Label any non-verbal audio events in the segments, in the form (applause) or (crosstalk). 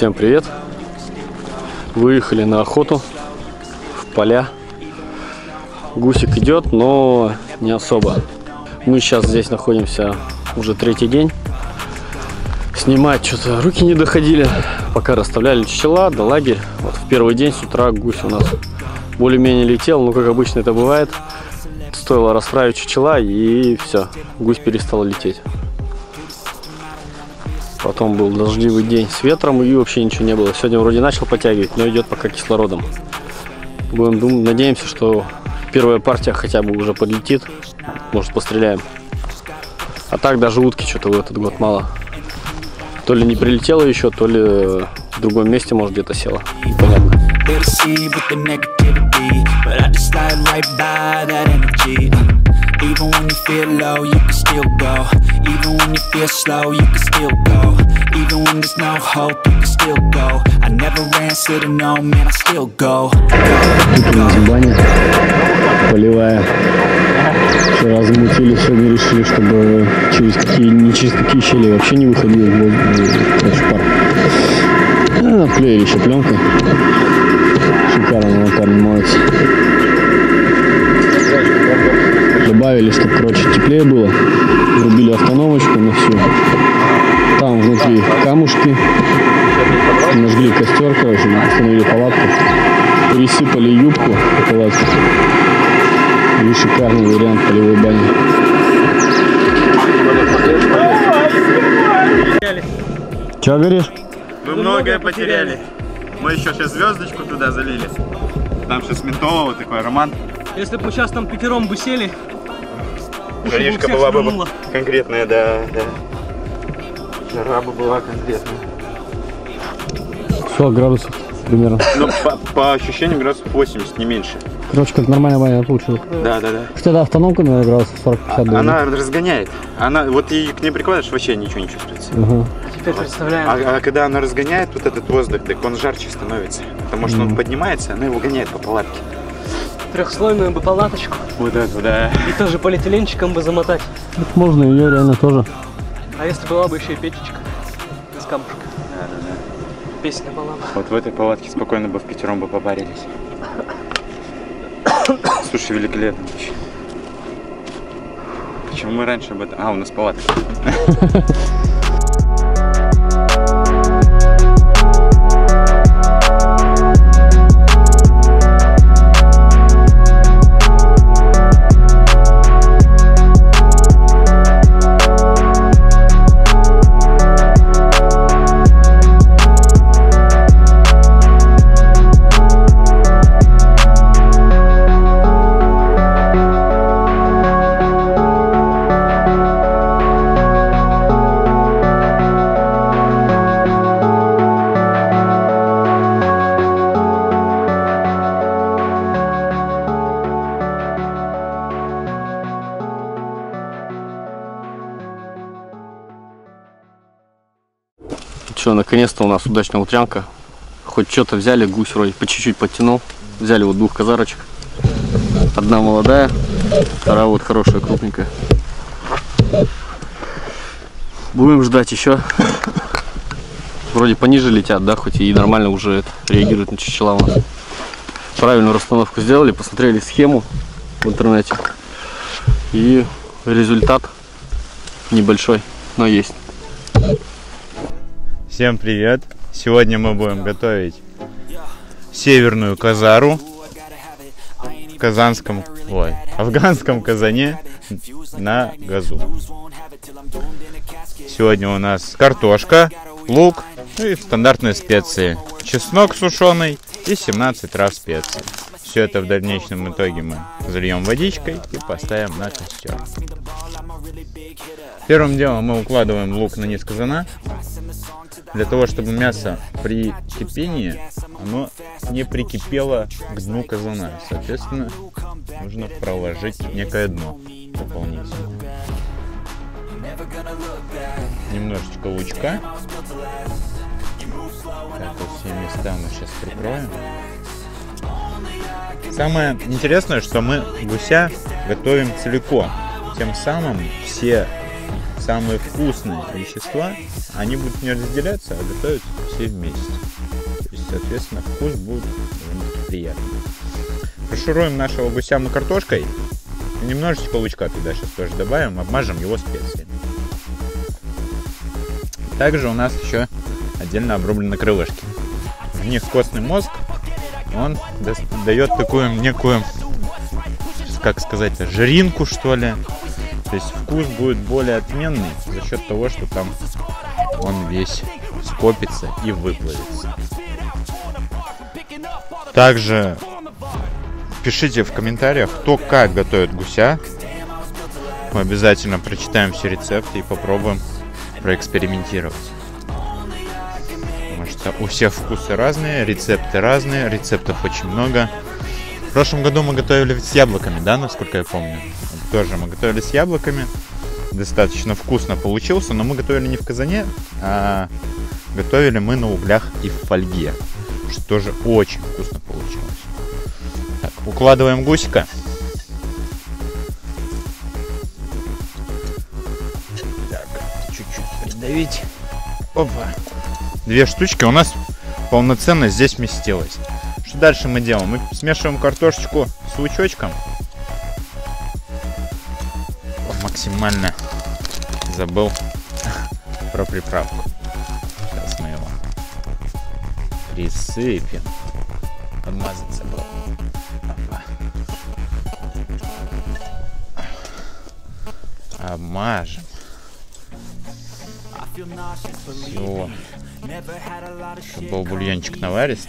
Всем привет! Выехали на охоту в поля. Гусик идет, но не особо. Мы сейчас здесь находимся уже третий день. Снимать что-то руки не доходили. Пока расставляли чела да лагерь. Вот в первый день с утра гусь у нас более-менее летел, но как обычно это бывает. Стоило расправить чучела и все, гусь перестал лететь. Потом был дождливый день с ветром и вообще ничего не было. Сегодня вроде начал подтягивать, но идет пока кислородом. Будем думать, надеемся, что первая партия хотя бы уже подлетит. Может постреляем. А так даже утки что-то в этот год мало. То ли не прилетела еще, то ли в другом месте, может, где-то села. Непонятно. But I just slide right by that energy uh, Even when you feel low, you can still go Even when you feel slow, you can still go Even when there's no hope, you can still go I never answer to no, man, I still go полевая. Вчера замутили, сегодня решили, чтобы через какие, не через какие щели вообще не выходил воздух, короче, пар. А, Обклеили еще пленкой. Шикарно, вон парень моется. Добавили, чтобы, короче, теплее было. Врубили автономочку на всю. Там внутри камушки. Нажгли костер, короче, установили палатку. Пересыпали юбку по палатке. И шикарный вариант полевой бани. Че говоришь? Мы многое потеряли. Мы еще сейчас звездочку туда залили. Там сейчас ментолово такой роман. Если бы мы сейчас там пятером бы сели, Жаришка была бы конкретная, да, да. Жара бы была конкретная. 40 градусов примерно. Но по, по ощущениям градусов 80, не меньше. Короче, как нормальная баня получилась. Да, да, да. Хотя да, автономка, наверное, градусов 40-50 было. Она разгоняет. Она, вот и к ней прикладываешь, вообще ничего не чувствуется. Ага. теперь представляем. А, а когда она разгоняет вот этот воздух, так он жарче становится. Потому что он поднимается, она его гоняет по палатке. Трехслойную бы палаточку Вот это, да. и тоже полиэтиленчиком бы замотать. Можно ее реально тоже. А если была бы еще и печечка из камушка. Песня была бы. Вот в этой палатке спокойно бы в пятером бы побарились. Слушай, великолепно. Почему мы раньше об этом... А, у нас палатка. Наконец-то у нас удачная утрянка. Хоть что-то взяли, гусь вроде по чуть-чуть подтянул. Взяли вот двух казарочек. Одна молодая, вторая вот хорошая, крупненькая. Будем ждать еще. Вроде пониже летят, да, хоть и нормально уже реагируют на чучела у нас. Правильную расстановку сделали, посмотрели схему в интернете. И результат небольшой, но есть. Всем привет! Сегодня мы будем готовить северную казару в казанском, ой, афганском казане на газу. Сегодня у нас картошка, лук ну и стандартные специи. Чеснок сушеный и 17 трав специй. Все это в дальнейшем итоге мы зальем водичкой и поставим на костер. Первым делом мы укладываем лук на низ казана, для того, чтобы мясо при кипении оно не прикипело к дну казана. Соответственно, нужно проложить некое дно дополнительно. Немножечко лучка. Так, вот все места мы сейчас прикроем. Самое интересное, что мы гуся готовим целиком. Тем самым все самые вкусные вещества, они будут не разделяться, а готовятся все вместе. То есть, соответственно, вкус будет приятный. Прошуруем нашего гуся мы картошкой. Немножечко лучка туда сейчас тоже добавим, обмажем его специями. Также у нас еще отдельно обрублены крылышки. В них костный мозг, он дает такую некую, как сказать, жиринку, что ли. То есть вкус будет более отменный за счет того, что там он весь скопится и выплавится. Также пишите в комментариях, кто как готовит гуся. Мы обязательно прочитаем все рецепты и попробуем проэкспериментировать. Потому что у всех вкусы разные, рецепты разные, рецептов очень много. В прошлом году мы готовили с яблоками, да, насколько я помню. Тоже мы готовили с яблоками. Достаточно вкусно получился, но мы готовили не в казане, а готовили мы на углях и в фольге. Что тоже очень вкусно получилось. Так, укладываем гусика. придавить. Опа. Две штучки у нас полноценно здесь вместилось. Что дальше мы делаем? Мы смешиваем картошечку с лучочком. Максимально забыл про приправку. Сейчас мы его присыпем. Подмазать забыл. Опа. Обмажем. Все. Чтобы был бульончик наварист,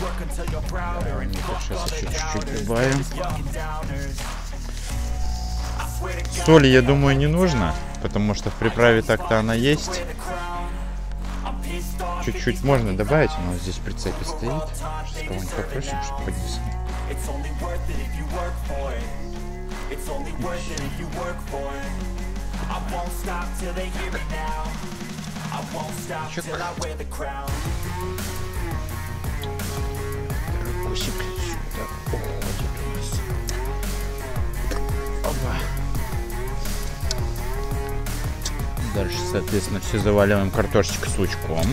Work until you're prouder And Сейчас еще чуть-чуть добавим. Соли, я думаю, не нужно, потому что в приправе так-то она есть. Чуть-чуть можно добавить, нас здесь прицепе стоит. Сейчас кого-нибудь попросим, чтобы поднесли. Чик кусик сюда уходит у нас. Опа. Дальше, соответственно, все заваливаем картошечкой с лучком.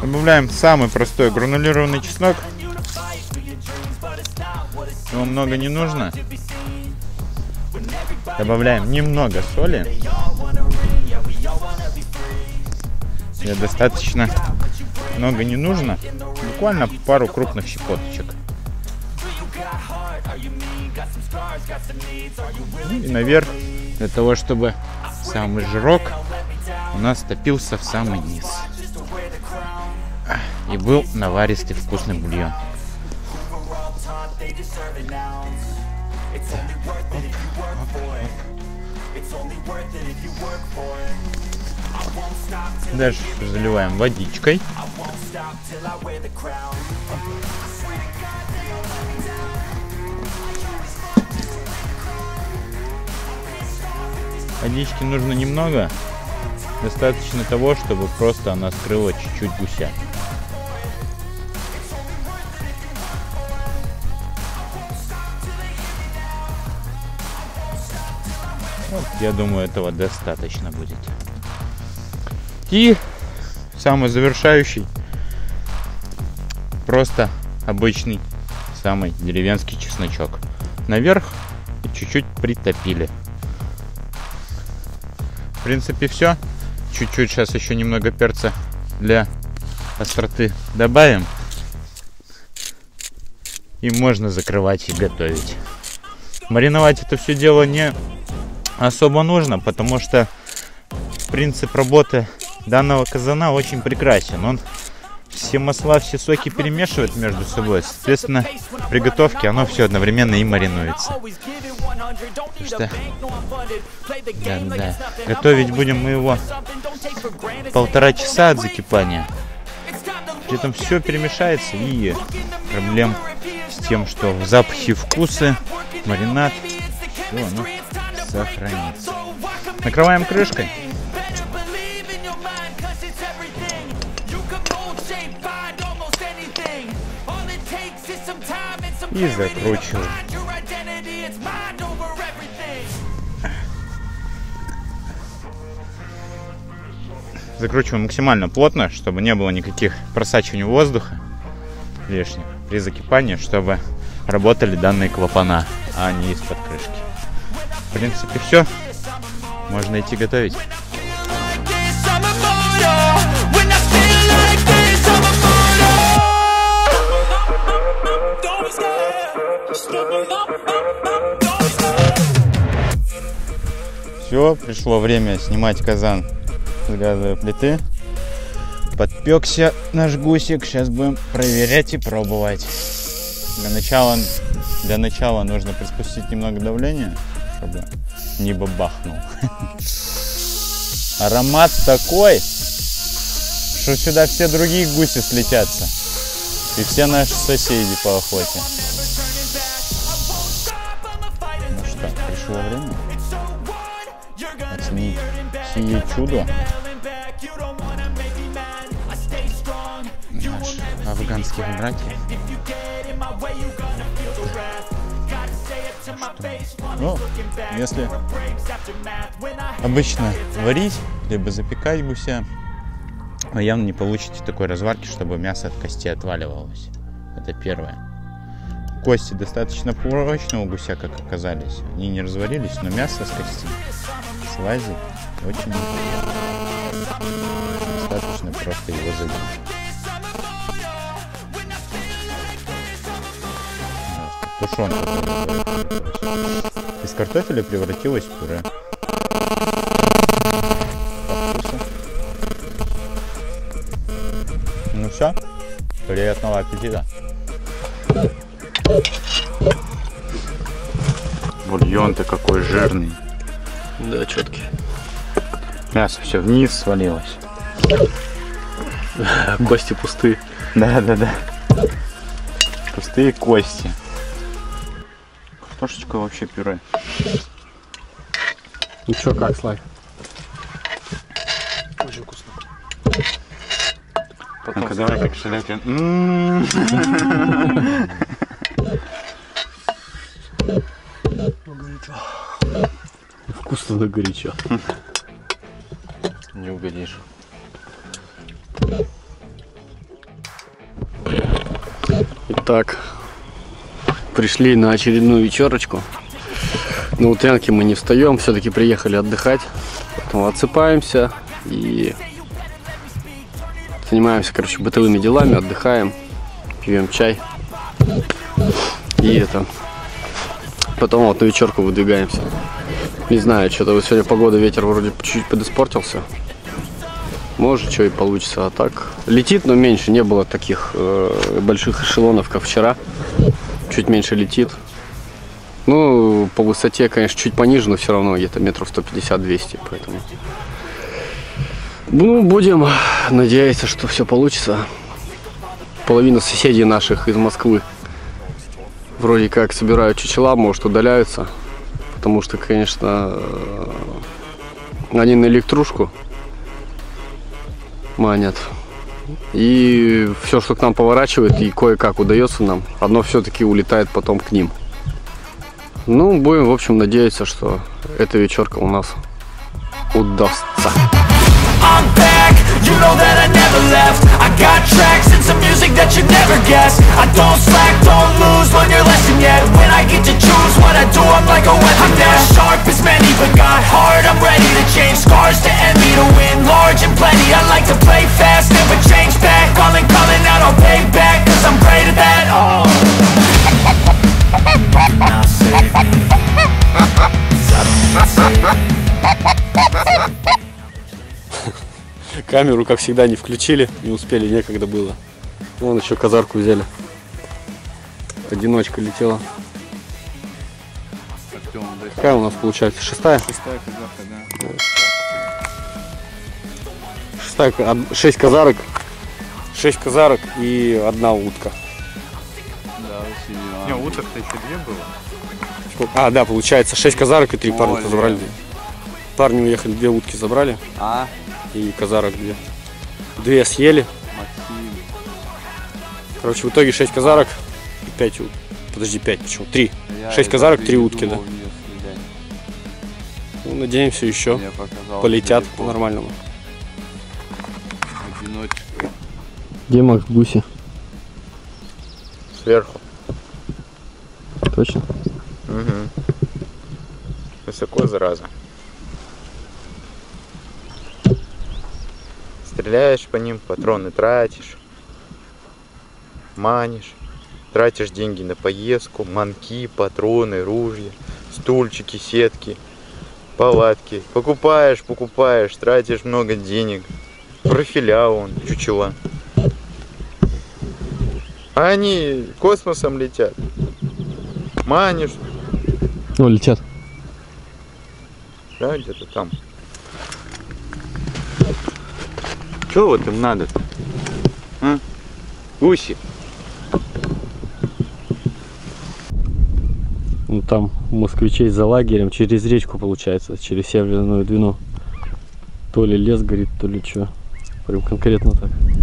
Добавляем самый простой гранулированный чеснок. Его много не нужно. Добавляем немного соли. Мне достаточно много не нужно. Буквально пару крупных щепоточек. Ну и наверх, для того, чтобы самый жирок у нас топился в самый низ. И был наваристый вкусный бульон. Дальше заливаем водичкой. Водички нужно немного. Достаточно того, чтобы просто она скрыла чуть-чуть гуся. Я думаю, этого достаточно будет. И самый завершающий, просто обычный, самый деревенский чесночок. Наверх и чуть-чуть притопили. В принципе, все. Чуть-чуть сейчас еще немного перца для остроты добавим. И можно закрывать и готовить. Мариновать это все дело не особо нужно, потому что принцип работы данного казана очень прекрасен. Он все масла, все соки перемешивают между собой. Соответственно, при готовке оно все одновременно и маринуется. Что, да, да. Готовить будем мы его полтора часа от закипания. При этом все перемешается и проблем с тем, что запахи, вкусы, маринад, все оно сохранится. Накрываем крышкой. И закручиваем. Закручиваем максимально плотно, чтобы не было никаких просачиваний воздуха лишних при закипании, чтобы работали данные клапана, а не из-под крышки. В принципе, все. Можно идти готовить. Все, пришло время снимать казан с газовой плиты. Подпекся наш гусик. Сейчас будем проверять и пробовать. Для начала, для начала нужно приспустить немного давления, чтобы не бабахнул. Аромат такой, что сюда все другие гуси слетятся. И все наши соседи по охоте. Ну что, пришло время оценить сие чудо. Наших афганских братьев. Ну, если обычно варить, либо запекать гуся, вы явно не получите такой разварки, чтобы мясо от кости отваливалось. Это первое. Кости достаточно прочного гуся, как оказались. Они не разварились, но мясо с кости слазит очень неприятно. Достаточно просто его задеть. Тушенка. Из картофеля превратилась в пюре. Ну все. Приятного аппетита. Бульон-то какой жирный. Да, четкий. Мясо все вниз свалилось. (laughs) Кости пустые. Да, да, да. Пустые кости. Картошечка вообще пюре. Ну что, как, Слай? Очень вкусно. Ну-ка, давай как шаляпин. Вкусно, но горячо. Не угодишь. Итак, пришли на очередную вечерочку. На утрянке мы не встаем, все-таки приехали отдыхать. Поэтому отсыпаемся и занимаемся, короче, бытовыми делами, отдыхаем, пьем чай. И это. Потом вот на вечерку выдвигаемся. Не знаю, что-то вот сегодня погода, ветер вроде чуть-чуть подиспортился. Может, что и получится. А так летит, но меньше. Не было таких э, больших эшелонов, как вчера. Чуть меньше летит. Ну, по высоте, конечно, чуть пониже, но все равно где-то метров 150-200, поэтому... Ну, будем надеяться, что все получится. Половина соседей наших из Москвы вроде как собирают чучела, может, удаляются. Потому что, конечно, э, они на электрушку манят. И все, что к нам поворачивает и кое-как удается нам, одно все-таки улетает потом к ним. Ну, будем, в общем, надеяться, что эта вечерка у нас удастся. Sharp as many, but got heart I'm ready to change scars to envy To win large and plenty I like to play fast, never change back Calling, calling out, I'll pay back Cause I'm great at that, oh Now save me Камеру, как всегда, не включили, не успели, некогда было. Вон еще казарку взяли. Одиночка летела. Какая у нас получается? Шестая? Шестая казахка, да. Од- шесть казарок. Шесть казарок и одна утка. Не, уток-то еще две было. Сколько? А, да, получается, шесть казарок и три парня Оля. забрали. Парни уехали, две утки забрали А, и казарок две. Две съели. Максим. Короче, в итоге шесть казарок и пять уток. Подожди, пять, почему? Три. Я Шесть это казарок, три утки, передумал да. Ну, надеемся, еще полетят по-нормальному. Где Макс Гуси? Сверху. Точно? Угу. Высоко, зараза. Стреляешь по ним, патроны тратишь, манишь, тратишь деньги на поездку, манки, патроны, ружья, стульчики, сетки, палатки. Покупаешь, покупаешь, тратишь много денег. Профиля он, чучела. А они космосом летят. Манишь, Ну, летят. Да, где-то там. Что вот им надо-то? А? Гуси. Ну, там москвичей за лагерем через речку получается, через Северную Двину. То ли лес горит, то ли что. Прям конкретно так.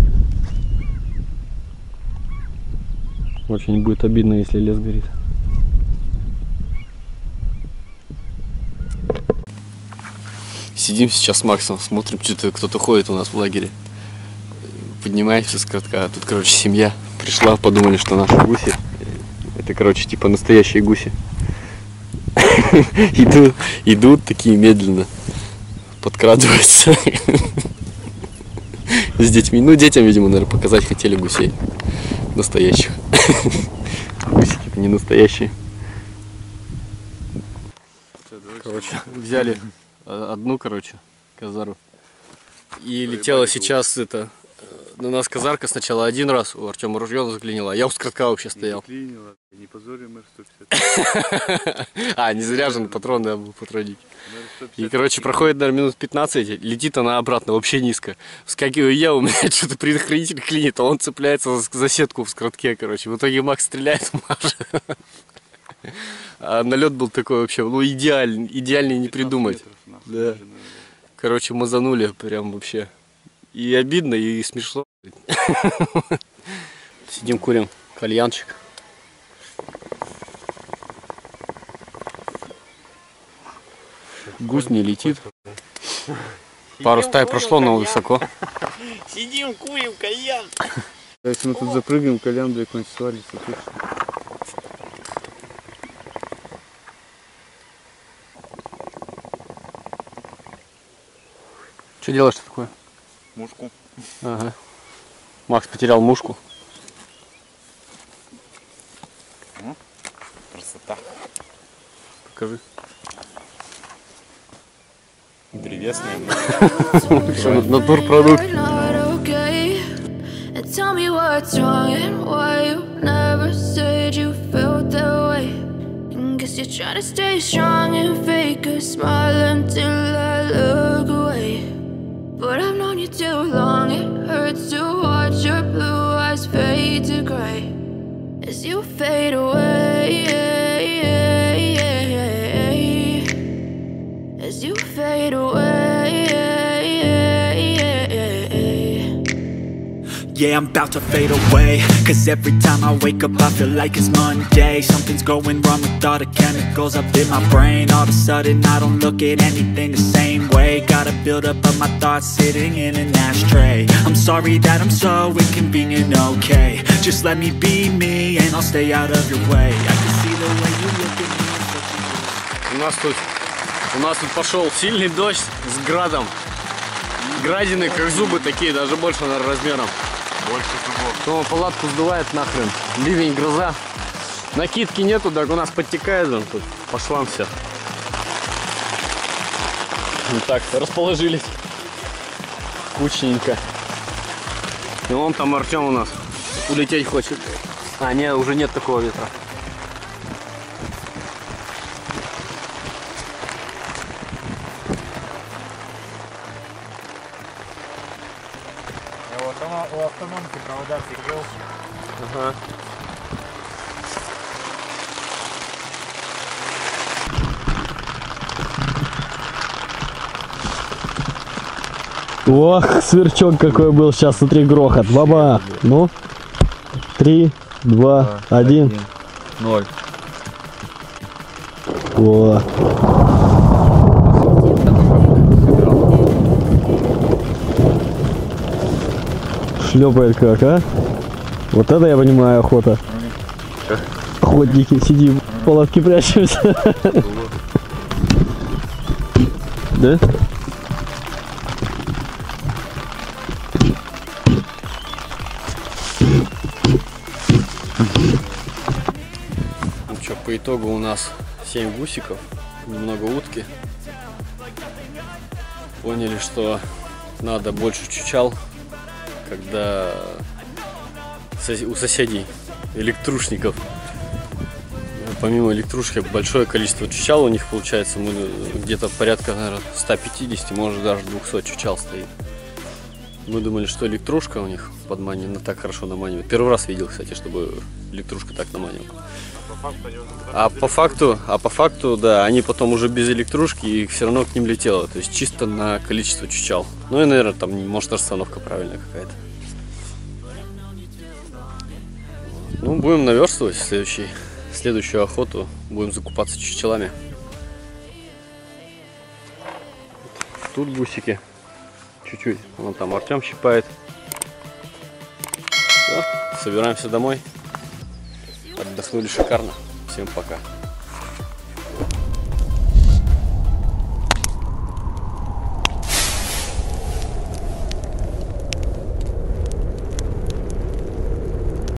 Очень будет обидно, если лес горит. Сидим сейчас с Максом, смотрим, что-то кто-то ходит у нас в лагере. Поднимаемся с кратка, а тут, короче, семья пришла, подумали, что наши гуси. Это, короче, типа настоящие гуси. (laughs) Идут, идут такие медленно, подкрадываются. (laughs) С детьми. Ну, детям, видимо, наверное, показать хотели гусей. Настоящих. Гусики не настоящие. Короче, взяли э, одну, короче, казару. И летела сейчас это... На нас казарка сначала один раз, у Артема ружье заклинило, а я у скратка вообще стоял. Клинило, не позорим Р-150. А, не заряжен патрон, да, был патронник. И, короче, проходит, наверное, минут 15, летит она обратно, вообще низко. Вскакиваю я, у меня (laughs) что-то предохранитель клинит, а он цепляется за, сетку в скоротке, короче. В итоге Макс стреляет, Маша. (laughs) А налет был такой вообще, ну, идеальный, идеальный не придумать. Да. Короче, мазанули прям вообще. И обидно, и смешно. Сидим, курим кальянчик. Гусь не летит. Пару стай прошло, но высоко. (laughs) Сидим, курим, кальян. Если мы тут запрыгнем, кальян, блядь, какой-нибудь сварится. Что делаешь такое? Мушку. Ага. Макс потерял мушку. Красота. Покажи. Древесная. Натурпродукт. Tell me what's wrong and why you never said you felt that way. Guess you're trying to stay strong and fake a smile until I look away. But I've known you too long, your blue eyes fade to gray as you fade away. Yeah, I'm about to fade away Cause every time I wake up I feel like it's Monday Something's going wrong with all the chemicals up in my brain All of a sudden I don't look at anything the same way Gotta build up of my thoughts sitting in an ashtray I'm sorry that I'm so inconvenient, okay Just let me be me and I'll stay out of your way I can see the way you look at me in such a У нас тут, у нас тут пошел сильный дождь с градом. Градины как зубы такие, даже больше, наверное, размером. Больше зубов. То палатку сдувает нахрен. Ливень, гроза. Накидки нету, так у нас подтекает он тут по швам все. Так, расположились. скучненько. И вон там Артем у нас улететь хочет. А, не, уже нет такого ветра. У автономки провода прикрыл. Ага. Ох, сверчок какой был. Сейчас смотри, грохот. Баба. Ну. Три, два, один. Ноль. О. Шлепает как, а? Вот это я понимаю охота. Охотники, сидим, в палатке прячемся. Да? Ну что, по итогу у нас 7 гусиков, немного утки. Поняли, что надо больше чучал, сос- у соседей электрушников помимо электрушки большое количество чучал у них получается мы где-то порядка наверное 150 может даже 200 чучал стоит мы думали что электрушка у них подманивает так хорошо наманивает первый раз видел кстати чтобы электрушка так наманивала а по факту, а по факту, да, они потом уже без электрушки и все равно к ним летело. То есть чисто на количество чучал. Ну и, наверное, там, может, расстановка правильная какая-то. Ну, будем наверстывать следующий, следующую охоту. Будем закупаться чучелами. Тут гусики. Чуть-чуть. Вон там Артем щипает. Всё, собираемся домой. Отдохнули шикарно. Всем пока.